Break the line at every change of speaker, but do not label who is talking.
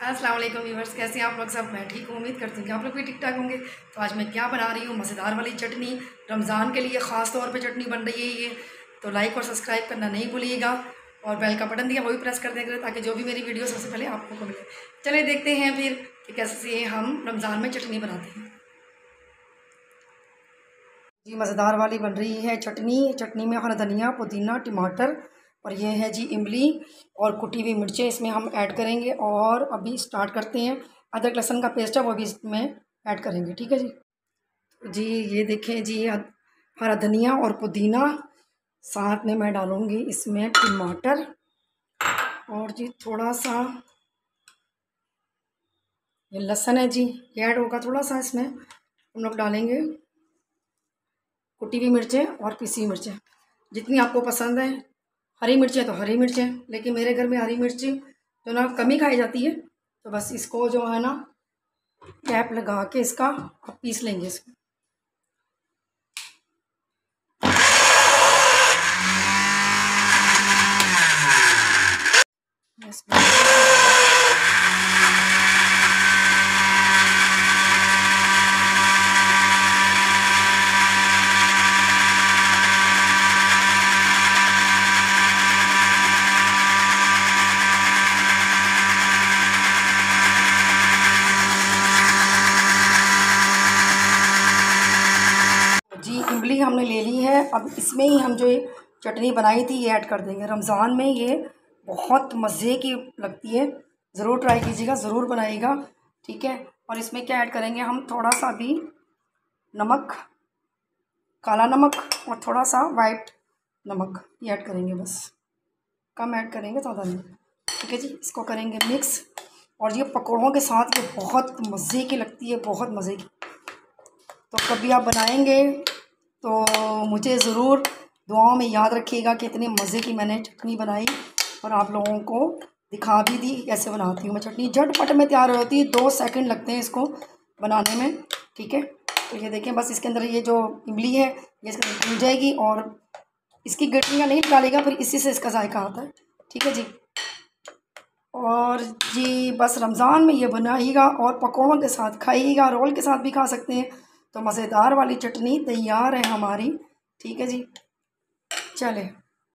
अस्सलाम वालेकुम कैसे हैं आप लोग सब? मैं ठीक हूँ, उम्मीद करती हूँ कि आप लोग भी ठीक ठाक होंगे। तो आज मैं क्या बना रही हूँ? मज़ेदार वाली चटनी, रमज़ान के लिए ख़ास तौर पे चटनी बन रही है ये। तो लाइक और सब्सक्राइब करना नहीं भूलिएगा। और बेल का बटन दिया, वो भी प्रेस कर देंगे ताकि जो भी मेरी वीडियो सबसे पहले आप लोग को मिले। चले देखते हैं फिर कि कैसे हम रमज़ान में चटनी बनाते हैं। जी, मज़ेदार वाली बन रही है चटनी। चटनी में हरा धनिया, पुदीना, टमाटर और ये है जी इमली और कुटी हुई मिर्चें, इसमें हम ऐड करेंगे और अभी स्टार्ट करते हैं। अदरक लहसन का पेस्ट है, वो भी इसमें ऐड करेंगे, ठीक है जी? जी, ये देखें जी हरा धनिया और पुदीना, साथ में मैं डालूँगी इसमें टमाटर और जी थोड़ा सा ये लहसन है जी, ये ऐड होगा थोड़ा सा इसमें, हम लोग डालेंगे कुटी हुई मिर्चें और पिसी मिर्चें। जितनी आपको पसंद है हरी मिर्चें तो हरी मिर्चें, लेकिन मेरे घर में हरी मिर्ची जो ना कमी खाई जाती है तो बस इसको जो है ना कैप लगा के इसका पीस लेंगे इसको। इमली हमने ले ली है। अब इसमें ही हम जो ये चटनी बनाई थी, ये ऐड कर देंगे। रमज़ान में ये बहुत मज़े की लगती है। ज़रूर ट्राई कीजिएगा, ज़रूर बनाइएगा। ठीक है? और इसमें क्या ऐड करेंगे हम? थोड़ा सा भी नमक, काला नमक और थोड़ा सा वाइट नमक ये ऐड करेंगे बस। कम ऐड करेंगे, ज़्यादा नहीं। ठीक है जी? इसको करेंगे मिक्स। और ये पकौड़ों के साथ ये बहुत मज़े की लगती है, बहुत मज़े की। तो कभी आप बनाएँगे तो मुझे ज़रूर दुआओं में याद रखिएगा कि इतने मज़े की मैंने चटनी बनाई और आप लोगों को दिखा भी दी कैसे बनाती हूँ मैं चटनी। झटपट में तैयार हो जाती है, दो सेकंड लगते हैं इसको बनाने में, ठीक है? तो ये देखें, बस इसके अंदर ये जो इमली है, ये इसके अंदर जाएगी और इसकी गटरियाँ नहीं निकालेगा, फिर इसी से इसका जायका आता है, ठीक है जी? और जी, बस रमज़ान में ये बनाइएगा और पकौड़ों के साथ खाइएगा, रोल के साथ भी खा सकते हैं। तो मज़ेदार वाली चटनी तैयार है हमारी। ठीक है जी। चले।